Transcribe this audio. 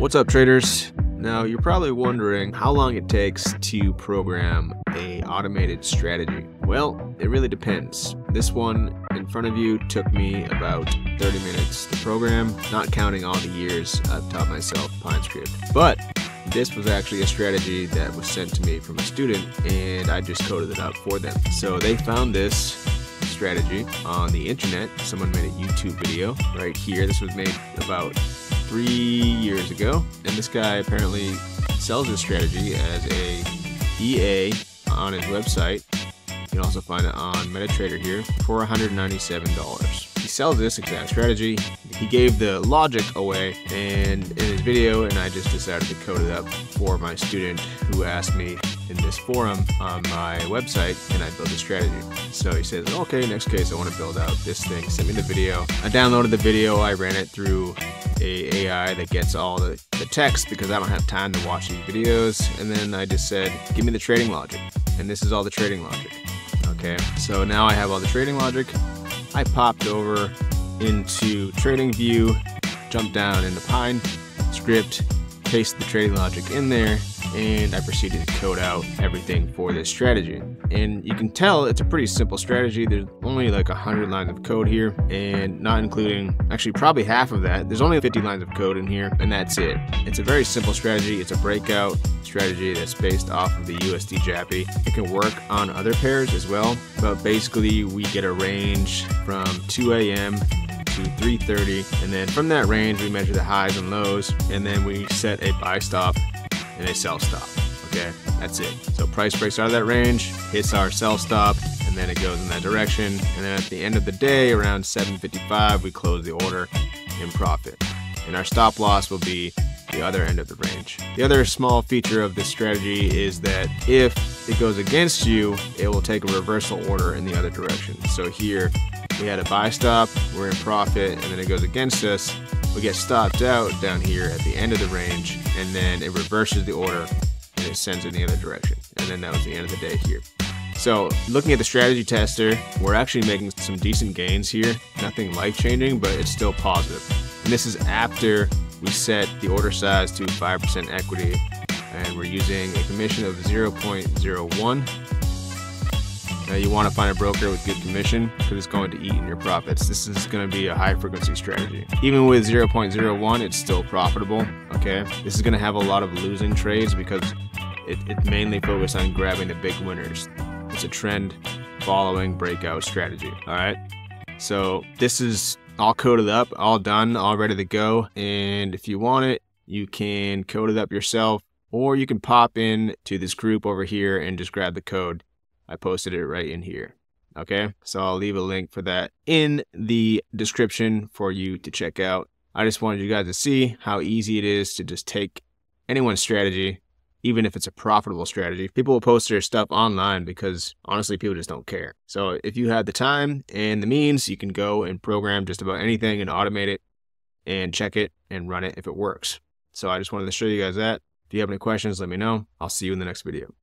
What's up traders? Now you're probably wondering how long it takes to program a automated strategy. Well, it really depends. This one in front of you took me about 30 minutes to program, not counting all the years I've taught myself PineScript. But this was actually a strategy that was sent to me from a student and I just coded it up for them. So they found this strategy on the internet. Someone made a YouTube video right here. This was made about three years ago. And this guy apparently sells this strategy as a EA on his website. You can also find it on MetaTrader here for $197. He sells this exact strategy. He gave the logic away and in his video and I just decided to code it up for my student who asked me in this forum on my website and I built a strategy. So he says, okay, next case I want to build out this thing. Send me the video. I downloaded the video. I ran it through a AI that gets all the, the text because I don't have time to watch these videos. And then I just said, give me the trading logic. And this is all the trading logic. Okay, so now I have all the trading logic. I popped over into TradingView, jumped down into Pine script, paste the trading logic in there, and I proceeded to code out everything for this strategy. And you can tell it's a pretty simple strategy. There's only like 100 lines of code here, and not including, actually probably half of that. There's only 50 lines of code in here, and that's it. It's a very simple strategy. It's a breakout strategy that's based off of the USD JAPY. It can work on other pairs as well, but basically we get a range from 2 a.m to 330 and then from that range we measure the highs and lows and then we set a buy stop and a sell stop. Okay, that's it. So price breaks out of that range, hits our sell stop, and then it goes in that direction. And then at the end of the day, around 7.55, we close the order in profit. And our stop loss will be the other end of the range. The other small feature of this strategy is that if it goes against you, it will take a reversal order in the other direction. So here, we had a buy stop, we're in profit, and then it goes against us, we get stopped out down here at the end of the range, and then it reverses the order and it sends in the other direction. And then that was the end of the day here. So looking at the strategy tester, we're actually making some decent gains here. Nothing life-changing, but it's still positive. And this is after we set the order size to 5% equity, and we're using a commission of 0.01 now you want to find a broker with good commission because it's going to eat in your profits. This is going to be a high frequency strategy. Even with 0.01, it's still profitable. Okay. This is going to have a lot of losing trades because it, it mainly focused on grabbing the big winners. It's a trend following breakout strategy. All right. So this is all coded up, all done, all ready to go. And if you want it, you can code it up yourself or you can pop in to this group over here and just grab the code I posted it right in here. Okay, so I'll leave a link for that in the description for you to check out. I just wanted you guys to see how easy it is to just take anyone's strategy, even if it's a profitable strategy. People will post their stuff online because honestly, people just don't care. So if you have the time and the means, you can go and program just about anything and automate it and check it and run it if it works. So I just wanted to show you guys that. If you have any questions, let me know. I'll see you in the next video.